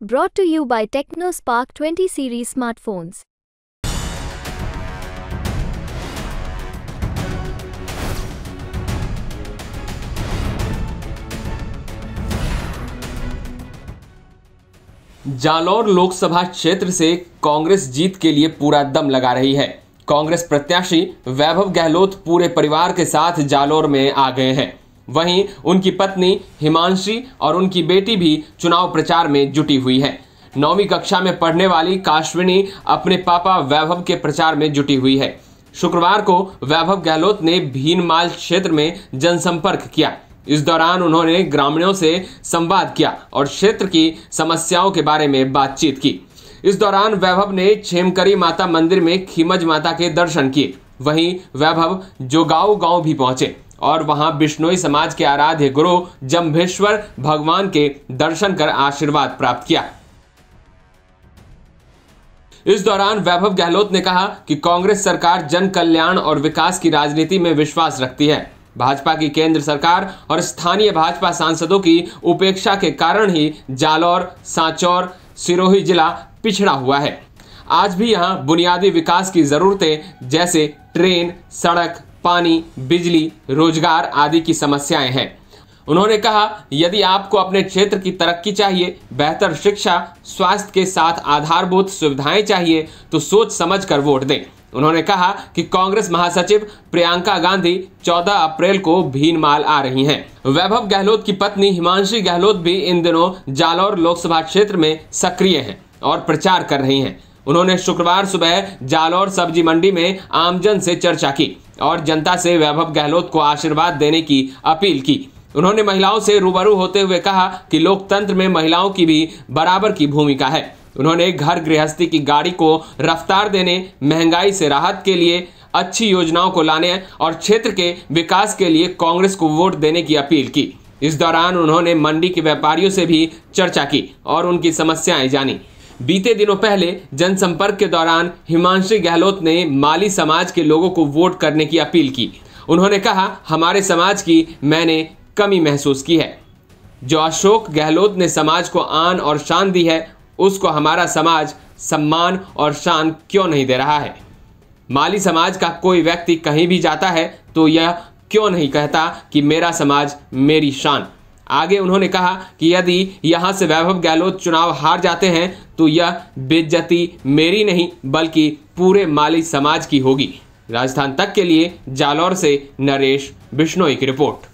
Brought to you by TechnoSpark 20 series smartphones. Jalore Lok Sabha क्षेत्र से कांग्रेस जीत के लिए पूरा दम लगा रही है कांग्रेस प्रत्याशी वैभव गहलोत पूरे परिवार के साथ जालौर में आ गए हैं वहीं उनकी पत्नी हिमांशी और उनकी बेटी भी चुनाव प्रचार में जुटी हुई है। नौवीं कक्षा में पढ़ने वाली काश्विनी अपने पापा वैभव के प्रचार में जुटी हुई है। शुक्रवार को वैभव गहलोत ने भीनमाल क्षेत्र में जनसंपर्क किया। इस दौरान उन्होंने ग्रामीणों से संवाद किया और क्षेत्र की समस्याओं के बारे में बातचीत की। इस दौरान वैभव ने छेमकरी माता मंदिर में खीमज माता के दर्शन किए। वहीं वैभव जोगाव गाँव भी पहुँचे। और वहाँ बिश्नोई समाज के आराध्य गुरु जम्भेश्वर भगवान के दर्शन कर आशीर्वाद प्राप्त किया। इस दौरान वैभव गहलोत ने कहा कि कांग्रेस सरकार जन कल्याण और विकास की राजनीति में विश्वास रखती है। भाजपा की केंद्र सरकार और स्थानीय भाजपा सांसदों की उपेक्षा के कारण ही जालौर, सांचौर, सिरोही जिला पिछड़ा हुआ है। आज भी यहाँ बुनियादी विकास की जरूरतें जैसे ट्रेन, सड़क पानी, बिजली, रोज़गार आदि की समस्याएँ हैं। उन्होंने कहा, यदि आपको अपने क्षेत्र की तरक्की चाहिए, बेहतर शिक्षा, स्वास्थ्य के साथ आधारभूत सुविधाएँ चाहिए तो सोच समझ कर वोट दें। उन्होंने कहा कि कांग्रेस महासचिव प्रियंका गांधी 14 अप्रैल को भीनमाल आ रही हैं। वैभव गहलोत की पत्नी हिमांशी गहलोत भी इन दिनों जालौर लोकसभा क्षेत्र में सक्रिय हैं और प्रचार कर रही हैं। उन्होंने शुक्रवार सुबह जालौर सब्ज़ी मंडी में आमजन से चर्चा की और जनता से वैभव गहलोत को आशीर्वाद देने की अपील की। उन्होंने महिलाओं से रूबरू होते हुए कहा कि लोकतंत्र में महिलाओं की भी बराबर की भूमिका है। उन्होंने घर गृहस्थी की गाड़ी को रफ्तार देने, महँगाई से राहत के लिए अच्छी योजनाओं को लाने और क्षेत्र के विकास के लिए कांग्रेस को वोट देने की अपील की। इस दौरान उन्होंने मंडी के व्यापारियों से भी चर्चा की और उनकी समस्याएँ जानी। बीते दिनों पहले जनसंपर्क के दौरान हिमांशी गहलोत ने माली समाज के लोगों को वोट करने की अपील की। उन्होंने कहा, हमारे समाज की मैंने कमी महसूस की है। जो अशोक गहलोत ने समाज को आन और शान दी है, उसको हमारा समाज सम्मान और शान क्यों नहीं दे रहा है? माली समाज का कोई व्यक्ति कहीं भी जाता है तो यह क्यों नहीं कहता कि मेरा समाज मेरी शान आगे उन्होंने कहा कि यदि यहाँ से वैभव गहलोत चुनाव हार जाते हैं तो यह बेज्जती मेरी नहीं, बल्कि पूरे माली समाज की होगी। राजस्थान तक के लिए जालौर से नरेश बिश्नोई की रिपोर्ट।